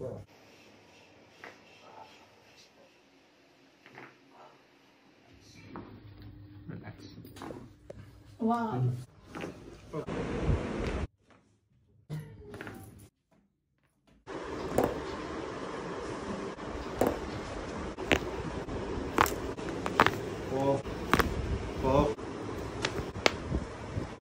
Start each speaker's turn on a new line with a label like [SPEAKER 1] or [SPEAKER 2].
[SPEAKER 1] Relax. Wow.
[SPEAKER 2] Four. Four.